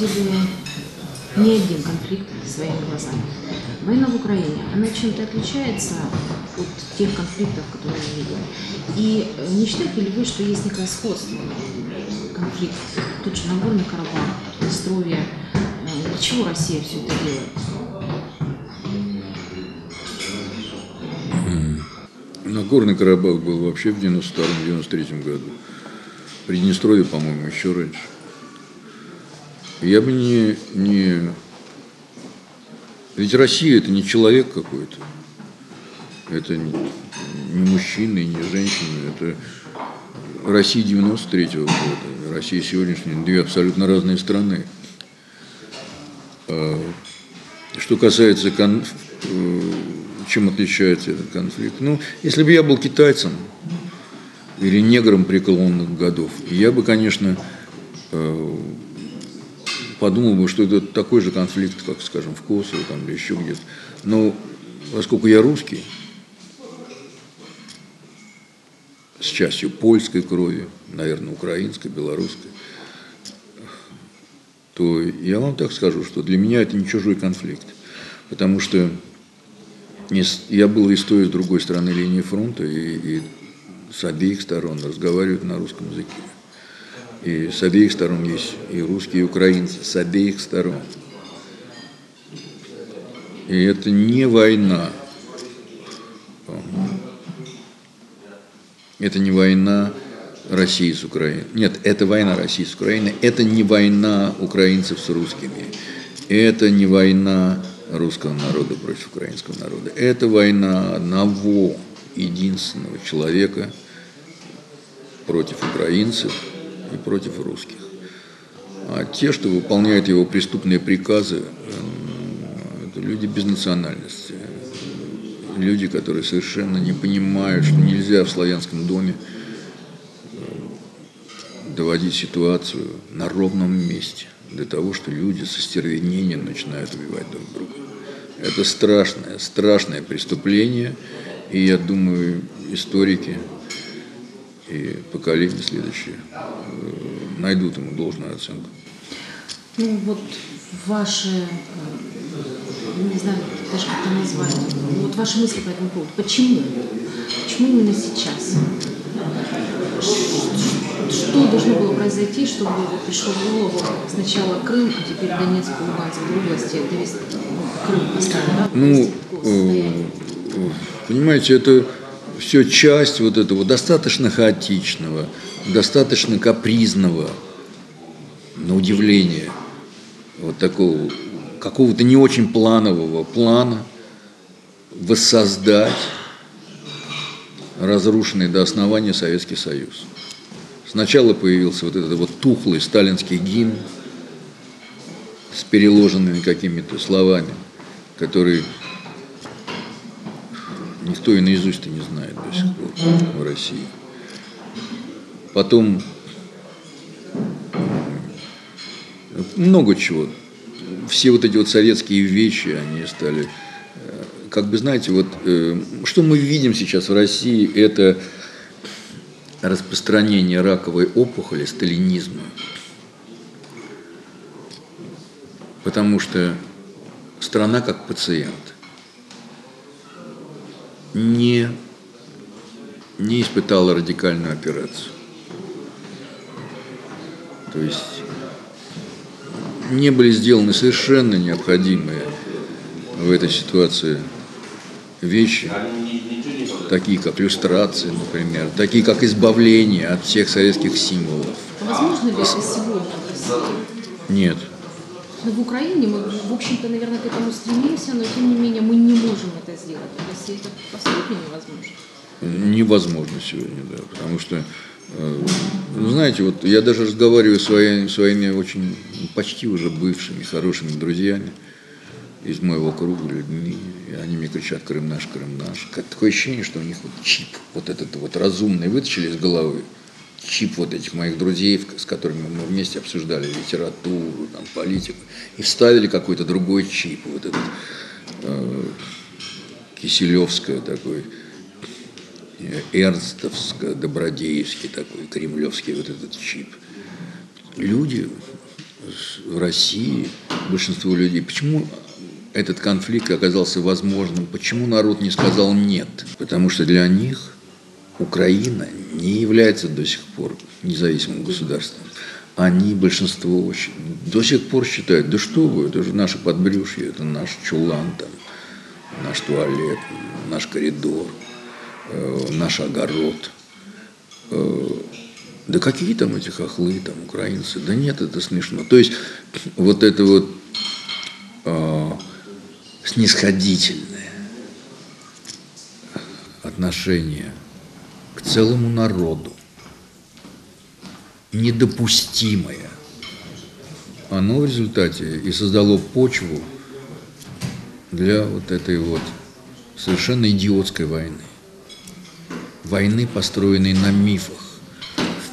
видели не один конфликт своими глазами. Война в Украине, она чем-то отличается от тех конфликтов, которые вы видели? И э, не считаете ли вы, что есть некое сходство конфликт, тот же Нагорный Карабах, Приднестровье, э, для чего Россия все это делает? Нагорный Карабах был вообще в 92-93 году. Приднестровье, по-моему, еще раньше. Я бы не, не... Ведь Россия это не человек какой-то. Это не, не мужчина и не женщина. Это Россия 93-го года. Россия сегодняшняя. Две абсолютно разные страны. А, что касается кон... Э, чем отличается этот конфликт. Ну, если бы я был китайцем или негром преклонных годов, я бы, конечно, э, подумал бы, что это такой же конфликт, как, скажем, в Косово там, или еще где-то. Но поскольку я русский, с частью польской крови, наверное, украинской, белорусской, то я вам так скажу, что для меня это не чужой конфликт. Потому что я был и с той, и с другой стороны линии фронта, и, и с обеих сторон разговаривают на русском языке. И с обеих сторон есть и русские, и украинцы, с обеих сторон. И это не война. Это не война России с Украиной. Нет, это война России с Украиной. Это не война украинцев с русскими. Это не война русского народа против украинского народа. Это война одного единственного человека против украинцев – и против русских. А те, что выполняют его преступные приказы, эм, это люди без национальности. Люди, которые совершенно не понимают, что нельзя в славянском доме э, доводить ситуацию на ровном месте для того, что люди со стервенением начинают убивать друг друга. Это страшное, страшное преступление, и я думаю, историки и поколения следующие э, найдут ему должную оценку. Ну вот ваши, э, не знаю даже как это назвать, вот ваши мысли по этому поводу. Почему? Почему именно сейчас? Что должно было произойти, чтобы вот пришло в голову сначала Крым, а теперь Донецк, Луганск, области, довести ну, Крым поставить, да? Ну, э, понимаете, это все часть вот этого достаточно хаотичного, достаточно капризного, на удивление, вот такого какого-то не очень планового плана воссоздать разрушенный до основания Советский Союз. Сначала появился вот этот вот тухлый сталинский гимн с переложенными какими-то словами, который Никто и наизусть не знает до сих пор в России. Потом много чего. Все вот эти вот советские вещи, они стали, э, как бы знаете, вот э, что мы видим сейчас в России, это распространение раковой опухоли, сталинизма. Потому что страна как пациент – не, не испытала радикальную операцию. То есть не были сделаны совершенно необходимые в этой ситуации вещи, такие как иллюстрации, например, такие как избавление от всех советских символов. Возможно ли это сегодня Нет. Но в Украине мы, в общем-то, наверное, к этому стремимся, но тем не менее мы не можем это сделать. России это абсолютно невозможно. Невозможно сегодня, да, потому что, э, ну, знаете, вот я даже разговариваю с своими, своими очень, почти уже бывшими, хорошими друзьями из моего круга людьми, и они мне кричат «Крым наш, Крым наш». Такое ощущение, что у них вот чип вот этот вот разумный вытащили из головы, чип вот этих моих друзей, с которыми мы вместе обсуждали литературу, там, политику, и вставили какой-то другой чип, вот этот Киселевское такой, э, Эрнстовско, Добродеевский такой, кремлевский вот этот чип. Люди в России большинство людей, почему этот конфликт оказался возможным, почему народ не сказал «нет»? Потому что для них Украина не является до сих пор независимым государством. Они, большинство, до сих пор считают, да что вы, это же наше подбрюшье, это наш чулан, там, наш туалет, наш коридор, э, наш огород. Э, да какие там эти хохлы, там, украинцы? Да нет, это смешно. То есть вот это вот э, снисходительное отношение к целому народу, недопустимое, оно в результате и создало почву для вот этой вот совершенно идиотской войны. Войны, построенной на мифах.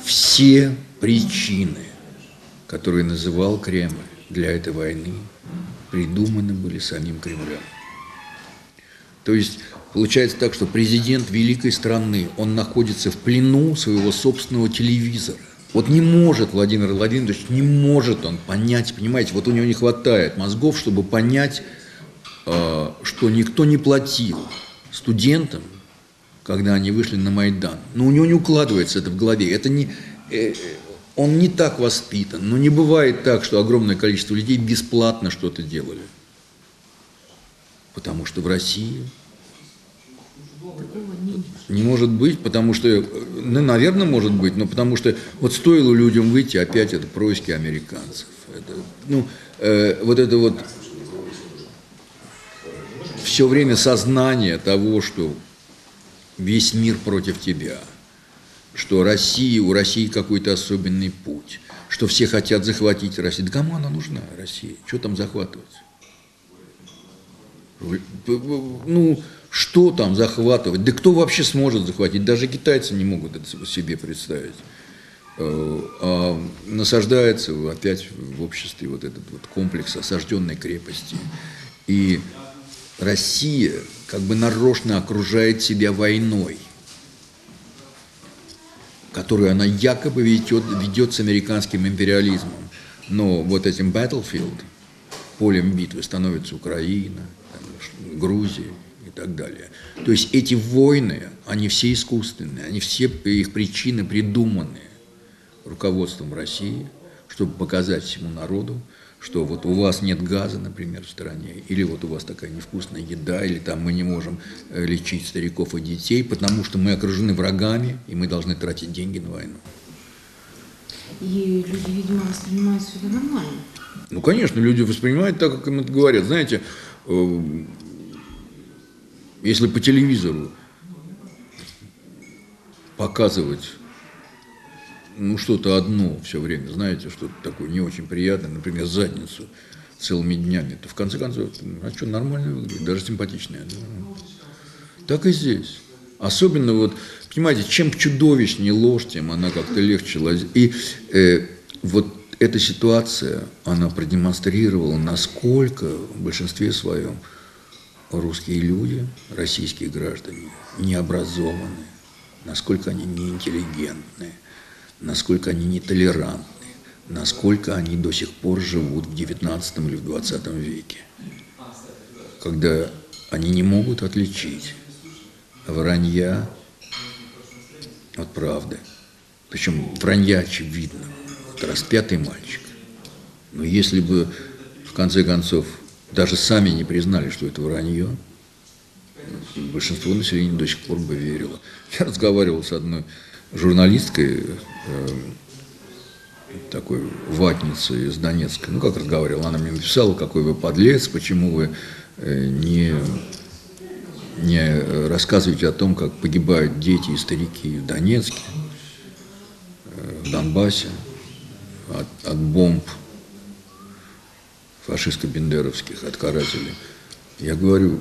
Все причины, которые называл Кремль для этой войны, придуманы были самим Кремлем. То есть получается так, что президент великой страны, он находится в плену своего собственного телевизора. Вот не может Владимир Владимирович, не может он понять, понимаете, вот у него не хватает мозгов, чтобы понять, что никто не платил студентам, когда они вышли на Майдан. Но у него не укладывается это в голове. Это не, э, он не так воспитан. Но не бывает так, что огромное количество людей бесплатно что-то делали. Потому что в России не может быть, потому что, ну, наверное, может быть, но потому что вот стоило людям выйти, опять это происки американцев. Это, ну, э, вот это вот все время сознание того, что весь мир против тебя, что Россия, у России какой-то особенный путь, что все хотят захватить Россию. Да кому она нужна, Россия? Что там захватывать? Ну, что там захватывать? Да кто вообще сможет захватить? Даже китайцы не могут это себе представить. Э, а насаждается опять в обществе вот этот вот комплекс осажденной крепости. И Россия как бы нарочно окружает себя войной, которую она якобы ведет, ведет с американским империализмом. Но вот этим battlefield, полем битвы становится Украина, Грузия и так далее. То есть эти войны, они все искусственные, они все их причины придуманы руководством России, чтобы показать всему народу, что вот у вас нет газа, например, в стране, или вот у вас такая невкусная еда, или там мы не можем э, лечить стариков и детей, потому что мы окружены врагами, и мы должны тратить деньги на войну. И люди, видимо, воспринимают все это нормально. Ну, конечно, люди воспринимают так, как им это говорят. Знаете, э, если по телевизору показывать ну, что-то одно все время, знаете, что-то такое не очень приятное, например, задницу целыми днями, то в конце концов, а что, нормально выглядит, даже симпатичная. Да? Так и здесь. Особенно вот, понимаете, чем чудовищнее ложь, тем она как-то легче лазит. И э, вот эта ситуация, она продемонстрировала, насколько в большинстве своем русские люди, российские граждане, необразованные, насколько они неинтеллигентные, насколько они нетолерантны, насколько они до сих пор живут в XIX или в XX веке, когда они не могут отличить вранья от правды. Причем вранья очевидно. Это распятый мальчик. Но если бы, в конце концов, даже сами не признали, что это вранье, большинство населения до сих пор бы верило. Я разговаривал с одной журналисткой, э, такой ватницей из Донецка, ну как разговаривала, она мне написала, какой вы подлец, почему вы э, не, не рассказываете о том, как погибают дети и старики в Донецке, э, в Донбассе от, от бомб фашистско-бендеровских, от карателей. Я говорю,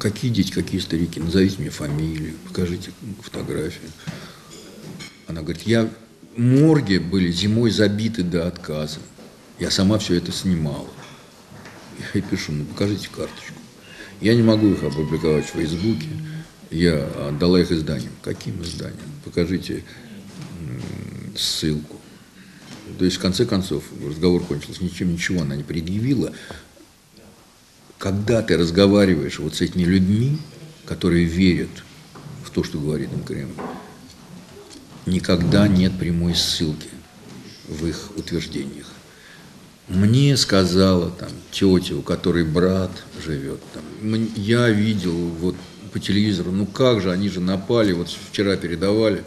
какие дети, какие старики, назовите мне фамилию, покажите фотографию. Она говорит, я морги были зимой забиты до отказа. Я сама все это снимала. Я ей пишу, ну покажите карточку. Я не могу их опубликовать в Фейсбуке. Я отдала их изданиям. Каким изданиям? Покажите ссылку. То есть, в конце концов, разговор кончился ничем, ничего она не предъявила. Когда ты разговариваешь вот с этими людьми, которые верят в то, что говорит им Кремль, никогда нет прямой ссылки в их утверждениях. Мне сказала там тетя, у которой брат живет, там, я видел вот по телевизору, ну как же, они же напали, вот вчера передавали,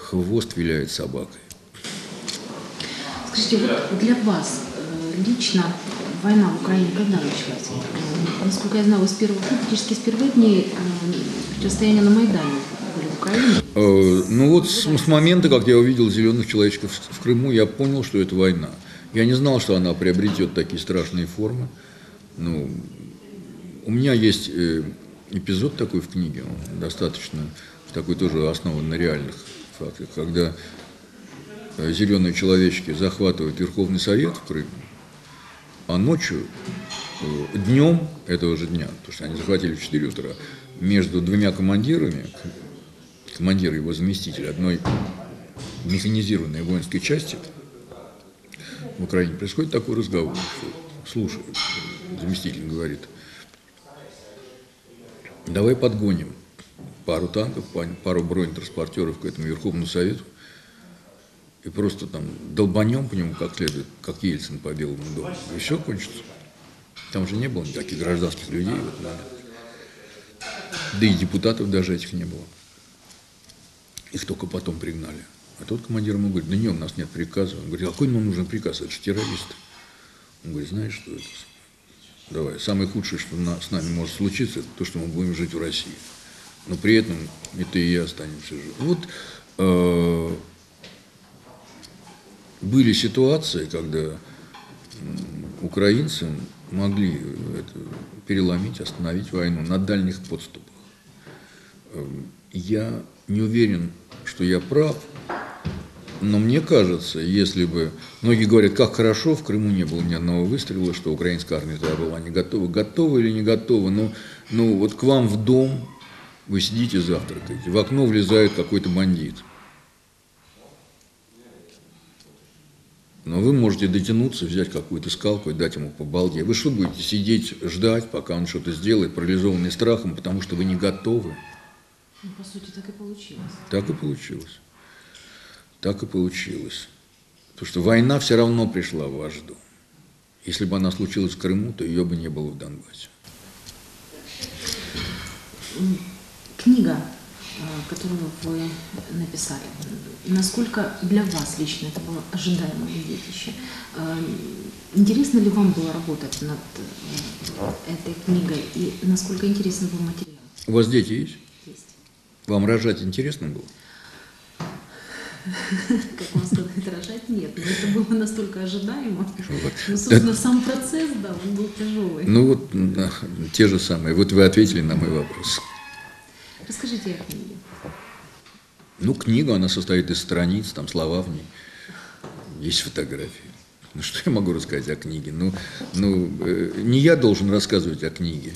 хвост виляет собакой. Скажите, вот для вас лично война в Украине когда началась? Насколько я знаю, вы с первых, практически с первых дней э, противостояния на Майдане были в Украине? Э, ну вот с, с момента, как я увидел зеленых человечков в Крыму, я понял, что это война. Я не знал, что она приобретет такие страшные формы. Ну, у меня есть э, эпизод такой в книге, он достаточно такой тоже основан на реальных фактах, когда зеленые человечки захватывают Верховный Совет в Крыме, а ночью, э, днем этого же дня, потому что они захватили в 4 утра, между двумя командирами, командир его заместитель одной механизированной воинской части в Украине, происходит такой разговор, что, слушай, заместитель говорит, давай подгоним пару танков, пару бронетранспортеров к этому Верховному Совету и просто там долбанем по нему как следует, как Ельцин по Белому дому, и все кончится. Там же не было никаких гражданских людей в этот. Да и депутатов даже этих не было. Их только потом пригнали. А тот командир ему говорит, да не, у нас нет приказа. Он говорит, а какой нам нужен приказ? Это же террористы. Он говорит, знаешь, что это? Давай, самое худшее, что с нами может случиться, это то, что мы будем жить в России но при этом и ты, и я останемся живы. Вот э, были ситуации, когда украинцы могли это переломить, остановить войну на дальних подступах. Эм, я не уверен, что я прав, но мне кажется, если бы... Многие говорят, как хорошо, в Крыму не было ни одного выстрела, что украинская армия тогда была не готова. Готова или не готова, но ну, вот к вам в дом вы сидите, завтракаете, в окно влезает какой-то бандит. Но вы можете дотянуться, взять какую-то скалку и дать ему по балде. Вы что будете сидеть, ждать, пока он что-то сделает, парализованный страхом, потому что вы не готовы? Ну, по сути, так и получилось. Так и получилось. Так и получилось. Потому что война все равно пришла в ваш дом. Если бы она случилась в Крыму, то ее бы не было в Донбассе книга, которую вы написали, насколько для вас лично это было ожидаемое детище? Э, интересно ли вам было работать над э, этой книгой и насколько интересен был материал? У вас дети есть? Есть. Вам рожать интересно было? Как вам сказать, рожать нет. Но это было настолько ожидаемо. Ну, собственно, сам процесс, да, он был тяжелый. Ну вот те же самые. Вот вы ответили на мой вопрос. Расскажите о книге. Ну, книга, она состоит из страниц, там слова в ней, есть фотографии. Ну, что я могу рассказать о книге? Ну, ну э, не я должен рассказывать о книге,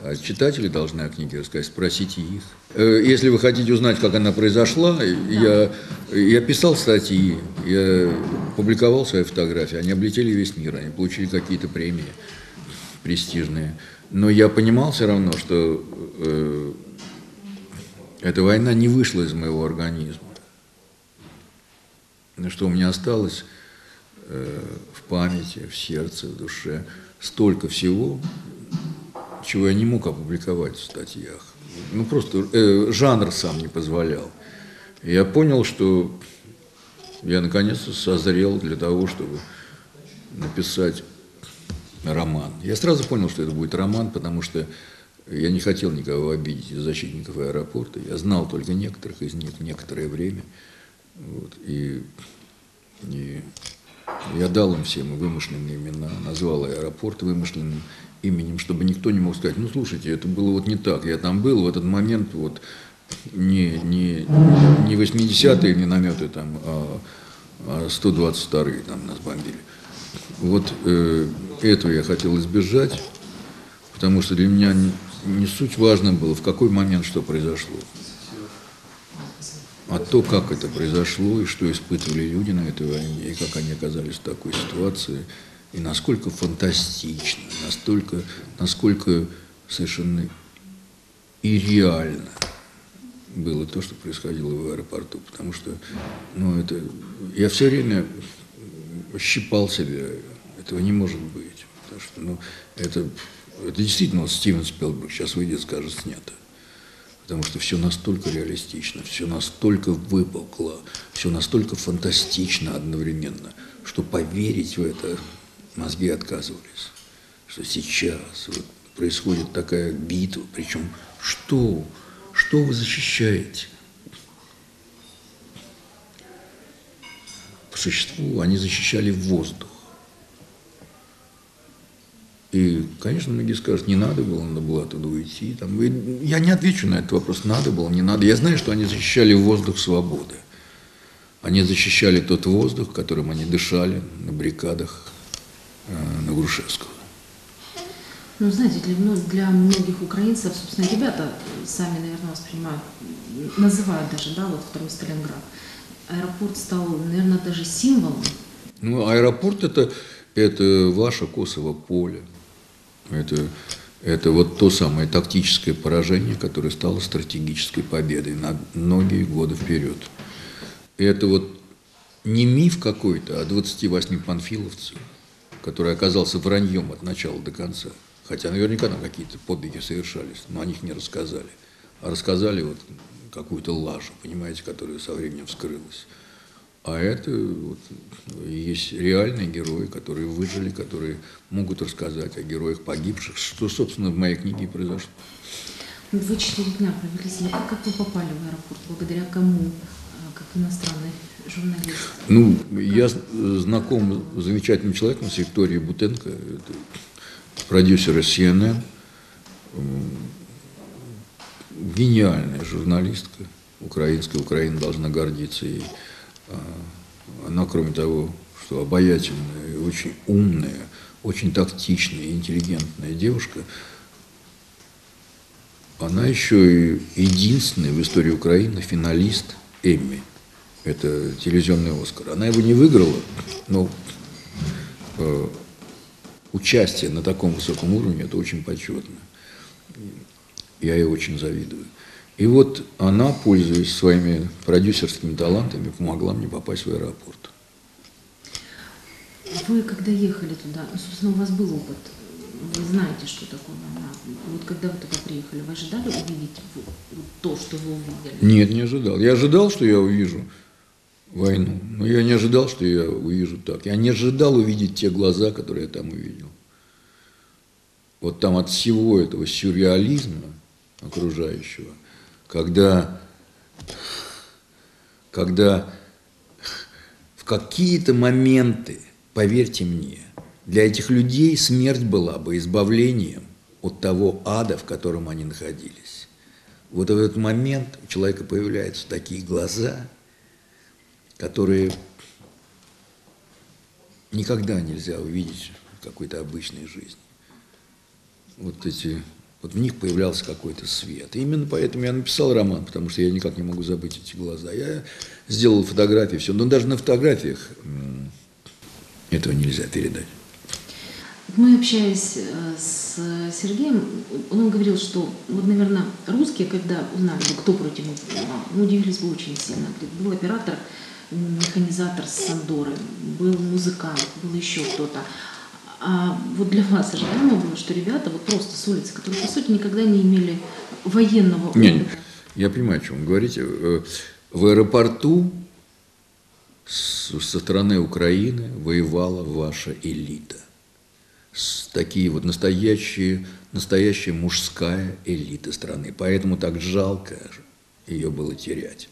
а читатели должны о книге рассказать, спросите их. Э, если вы хотите узнать, как она произошла, да. я, я писал статьи, я публиковал свои фотографии, они облетели весь мир, они получили какие-то премии престижные. Но я понимал все равно, что э, эта война не вышла из моего организма. Но что у меня осталось э, в памяти, в сердце, в душе, столько всего, чего я не мог опубликовать в статьях. Ну, просто э, жанр сам не позволял. Я понял, что я наконец-то созрел для того, чтобы написать роман. Я сразу понял, что это будет роман, потому что я не хотел никого обидеть из защитников аэропорта. Я знал только некоторых из них некоторое время. Вот, и, и я дал им всем вымышленные имена, назвал аэропорт вымышленным именем, чтобы никто не мог сказать, ну, слушайте, это было вот не так. Я там был в этот момент, вот, не, не, не 80-е минометы, там, а, а 122-е там нас бомбили. Вот э, этого я хотел избежать, потому что для меня не суть важно было, в какой момент что произошло. А то, как это произошло, и что испытывали люди на этой войне, и как они оказались в такой ситуации, и насколько фантастично, настолько, насколько совершенно и реально было то, что происходило в аэропорту. Потому что, ну, это... Я все время щипал себя. Этого не может быть. Потому что, ну, это, это действительно вот Стивен Спилберг сейчас выйдет скажет, снято. Потому что все настолько реалистично, все настолько выпукло, все настолько фантастично одновременно, что поверить в это мозги отказывались. Что сейчас вот происходит такая битва, причем что? Что вы защищаете? По существу они защищали воздух. И, конечно, многие скажут, не надо было, надо было оттуда уйти. Там, и я не отвечу на этот вопрос, надо было, не надо. Я знаю, что они защищали воздух свободы. Они защищали тот воздух, которым они дышали на баррикадах э, на Грушевского. Ну, знаете, для, для многих украинцев, собственно, ребята сами, наверное, воспринимают, называют даже, да, вот второй Сталинград. Аэропорт стал, наверное, даже символом. Ну, аэропорт это, это ваше Косово поле. Это, это вот то самое тактическое поражение, которое стало стратегической победой на многие годы вперед. Это вот не миф какой-то, а 28 панфиловцев, который оказался враньем от начала до конца. Хотя наверняка там какие-то подвиги совершались, но о них не рассказали. А рассказали вот какую-то лажу, понимаете, которая со временем вскрылась. А это вот, есть реальные герои, которые выжили, которые могут рассказать о героях погибших, что, собственно, в моей книге и произошло. Вы четыре дня провели здесь. Как, как вы попали в аэропорт? Благодаря кому? А, как иностранный журналист? Ну, я знаком с замечательным человеком, с Викторией Бутенко. Продюсера CNN, гениальная журналистка украинская, Украина должна гордиться ей. А, она, кроме того, что обаятельная, очень умная, очень тактичная, интеллигентная девушка, она еще и единственная в истории Украины финалист Эмми. Это телевизионный Оскар. Она его не выиграла, но э, участие на таком высоком уровне, это очень почетно. Я ей очень завидую. И вот она, пользуясь своими продюсерскими талантами, помогла мне попасть в аэропорт. Вы когда ехали туда, ну, собственно, у вас был опыт, вы знаете, что такое война. Вот когда вы туда приехали, вы ожидали увидеть то, что вы увидели? Нет, не ожидал. Я ожидал, что я увижу войну. Но я не ожидал, что я увижу так. Я не ожидал увидеть те глаза, которые я там увидел. Вот там от всего этого сюрреализма окружающего, когда, когда в какие-то моменты, поверьте мне, для этих людей смерть была бы избавлением от того ада, в котором они находились. Вот в этот момент у человека появляются такие глаза – которые никогда нельзя увидеть в какой-то обычной жизни. Вот эти, вот в них появлялся какой-то свет. И именно поэтому я написал роман, потому что я никак не могу забыть эти глаза. Я сделал фотографии, все, но даже на фотографиях этого нельзя передать. Мы общаясь э, с Сергеем, он говорил, что вот, наверное, русские, когда узнали, кто против ну, удивились бы очень сильно. Был оператор, механизатор с Сандоры, был музыкант, был еще кто-то. А вот для вас ожидаемо было, что ребята вот просто с улицы, которые, по сути, никогда не имели военного опыта? Нет, я понимаю, о чем вы говорите. Э, в аэропорту со стороны Украины воевала ваша элита. Такие вот настоящие, настоящая мужская элита страны. Поэтому так жалко ее было терять.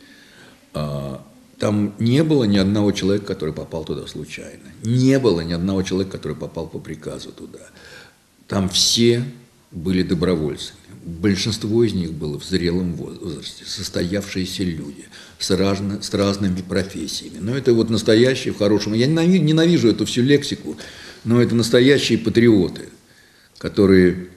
А там не было ни одного человека, который попал туда случайно. Не было ни одного человека, который попал по приказу туда. Там все были добровольцами. Большинство из них было в зрелом возрасте, состоявшиеся люди с, разно, с разными профессиями. Но это вот настоящие в хорошем. Я ненавижу, ненавижу эту всю лексику, но это настоящие патриоты, которые,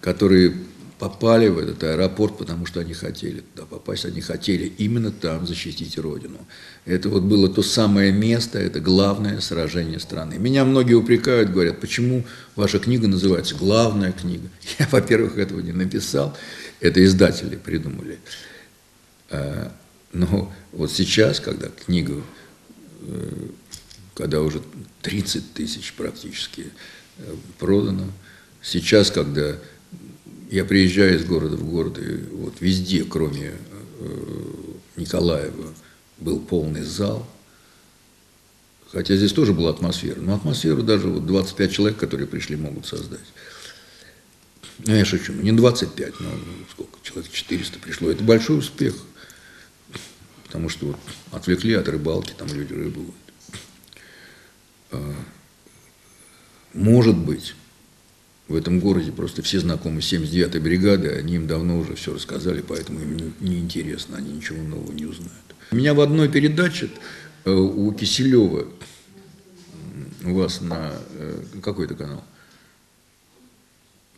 которые попали в этот аэропорт, потому что они хотели туда попасть, они хотели именно там защитить Родину. Это вот было то самое место, это главное сражение страны. Меня многие упрекают, говорят, почему ваша книга называется «Главная книга». Я, во-первых, этого не написал, это издатели придумали. А, но вот сейчас, когда книга, э, когда уже 30 тысяч практически э, продано, сейчас, когда я приезжаю из города в город, и вот везде, кроме э, Николаева, был полный зал. Хотя здесь тоже была атмосфера. Но атмосферу даже вот 25 человек, которые пришли, могут создать. Ну, я шучу, не 25, но сколько, человек 400 пришло. Это большой успех. Потому что вот отвлекли от рыбалки, там люди рыбу. А, может быть, в этом городе просто все знакомы 79-й бригады, они им давно уже все рассказали, поэтому им не, не интересно, они ничего нового не узнают. У меня в одной передаче э, у Киселева, у вас на э, какой-то канал,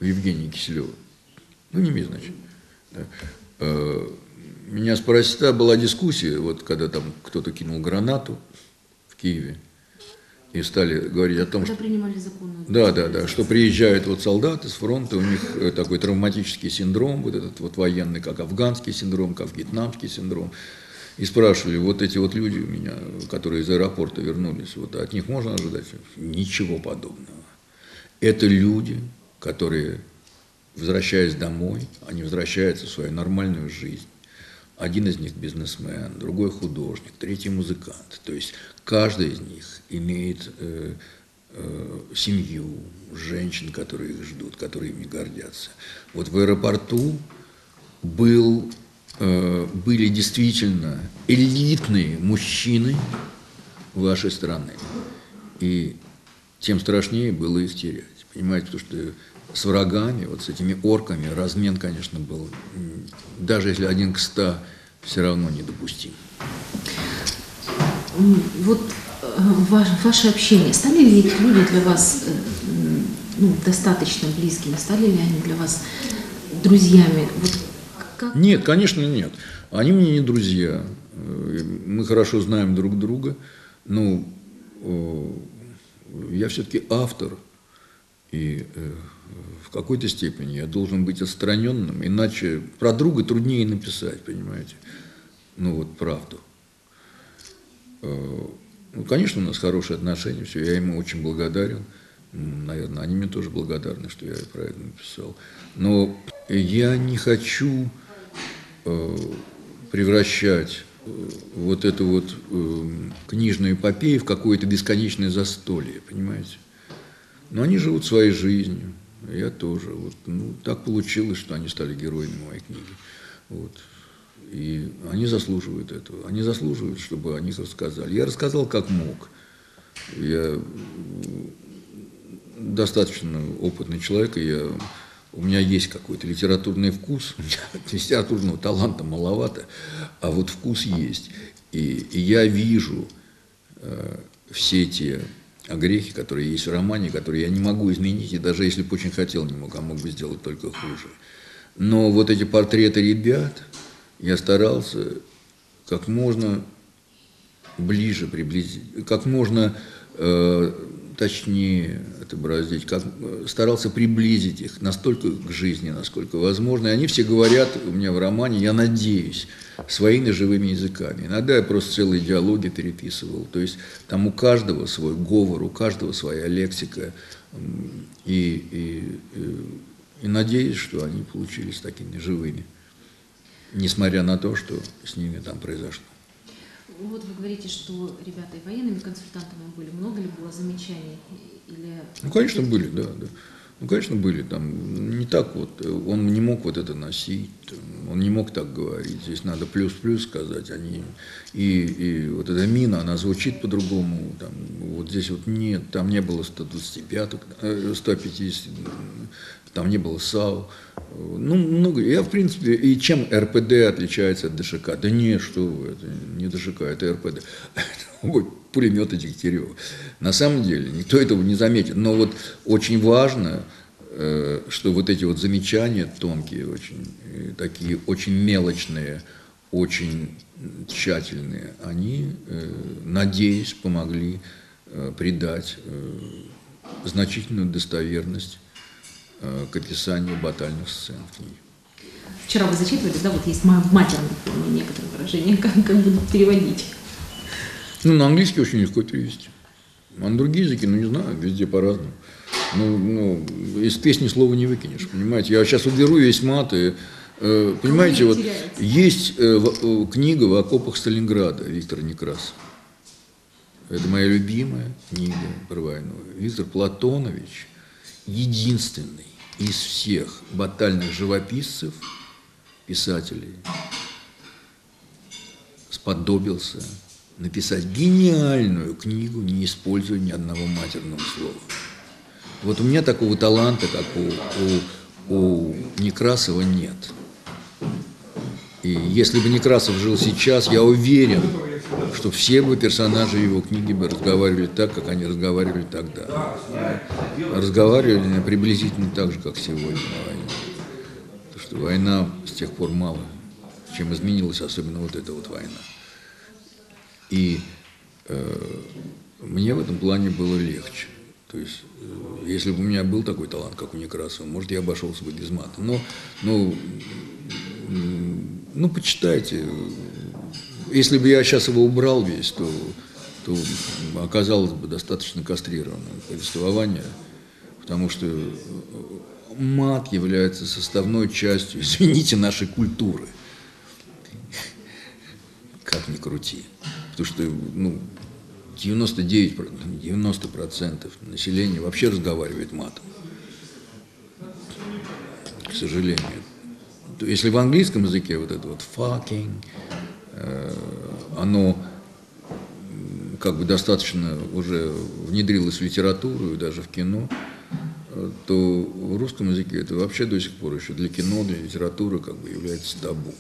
Евгений Киселева, ну не имеет значения, да, э, меня спросили, была дискуссия, вот когда там кто-то кинул гранату в Киеве, и стали говорить о том, Когда что... принимали законную Да, да, да, что приезжают вот солдаты с фронта, у них э, такой травматический синдром, вот этот вот военный, как афганский синдром, как вьетнамский синдром. И спрашивали, вот эти вот люди у меня, которые из аэропорта вернулись, вот от них можно ожидать? Ничего подобного. Это люди, которые, возвращаясь домой, они возвращаются в свою нормальную жизнь. Один из них бизнесмен, другой художник, третий музыкант. То есть каждый из них имеет э, э, семью, женщин, которые их ждут, которые ими гордятся. Вот в аэропорту был, э, были действительно элитные мужчины вашей страны. И тем страшнее было их терять. Понимаете, потому что с врагами, вот с этими орками, размен, конечно, был, даже если один к ста, все равно недопустим. Вот э, ваше общение, стали ли эти люди для вас э, ну, достаточно близкими, стали ли они для вас друзьями? Вот как? Нет, конечно, нет. Они мне не друзья. Э, мы хорошо знаем друг друга. Ну, я все-таки автор. И в какой-то степени я должен быть отстраненным, иначе про друга труднее написать, понимаете? Ну вот правду. Э, ну, конечно, у нас хорошие отношения, все, я ему очень благодарен. Наверное, они мне тоже благодарны, что я про это написал. Но я не хочу э, превращать э, вот эту вот э, книжную эпопею в какое-то бесконечное застолье, понимаете? Но они живут своей жизнью, я тоже. Вот, ну, так получилось, что они стали героями моей книги. Вот. И они заслуживают этого. Они заслуживают, чтобы о них рассказали. Я рассказал как мог. Я достаточно опытный человек, и я, у меня есть какой-то литературный вкус. У меня литературного таланта маловато, а вот вкус есть. И, и я вижу э, все те огрехи, которые есть в романе, которые я не могу изменить, и даже если бы очень хотел, не мог, а мог бы сделать только хуже. Но вот эти портреты ребят – я старался как можно ближе приблизить, как можно э, точнее отобразить, как, старался приблизить их настолько к жизни, насколько возможно. И они все говорят у меня в романе, я надеюсь, своими живыми языками. Иногда я просто целые диалоги переписывал. То есть там у каждого свой говор, у каждого своя лексика. И, и, и, и надеюсь, что они получились такими живыми несмотря на то, что с ними там произошло. Вот вы говорите, что ребята и военными консультантами были. Много ли было замечаний? Или... Ну, конечно, были, да, да. Ну, конечно, были там. Не так вот. Он не мог вот это носить. Он не мок так говорить. Здесь надо плюс-плюс сказать. Они, и, и вот эта мина, она звучит по-другому. Там, вот здесь вот нет, там не было 125, 150, э, там не было САУ. Ну, много. Я, в принципе, и чем РПД отличается от ДШК? Да не, что вы, это не ДШК, это РПД. Это пулеметы Дегтярева. На самом деле, никто этого не заметит. Но вот очень важно э, что вот эти вот замечания тонкие, очень э, такие очень мелочные, очень тщательные, они, э, надеюсь, помогли э, придать э, значительную достоверность э, к описанию батальных сцен в книге. Вчера вы зачитывали, да, вот есть ма- в матерной форме некоторые выражения, как, как будут переводить. Ну, на английский очень легко перевести. А на другие языки, ну, не знаю, везде по-разному. Ну, ну, из песни слова не выкинешь, понимаете. Я сейчас уберу весь мат и... э, понимаете, вот есть э, в- э, книга «В окопах Сталинграда» Виктора Некрасова. Это моя любимая книга про войну. Виктор Платонович единственный из всех батальных живописцев, писателей, сподобился написать гениальную книгу, не используя ни одного матерного слова. Вот у меня такого таланта, как у, у, у Некрасова, нет. И если бы Некрасов жил сейчас, я уверен, что все бы персонажи его книги бы разговаривали так, как они разговаривали тогда. Разговаривали приблизительно так же, как сегодня на. Потому что война с тех пор мало чем изменилась, особенно вот эта вот война. И э, мне в этом плане было легче. То есть, э, если бы у меня был такой талант, как у Некрасова, может, я обошелся бы без мата. Но, ну, ну, почитайте. Если бы я сейчас его убрал весь, то, то оказалось бы достаточно кастрированным повествование, потому что э, мат является составной частью, извините, нашей культуры. Как ни крути. Потому что, ну, 99, 90% населения вообще разговаривает матом. К сожалению. То Если в английском языке вот это вот fucking, оно м, как бы достаточно уже внедрилось в литературу и даже в кино, э, то в русском языке это вообще до сих пор еще для кино, для литературы как бы является табу.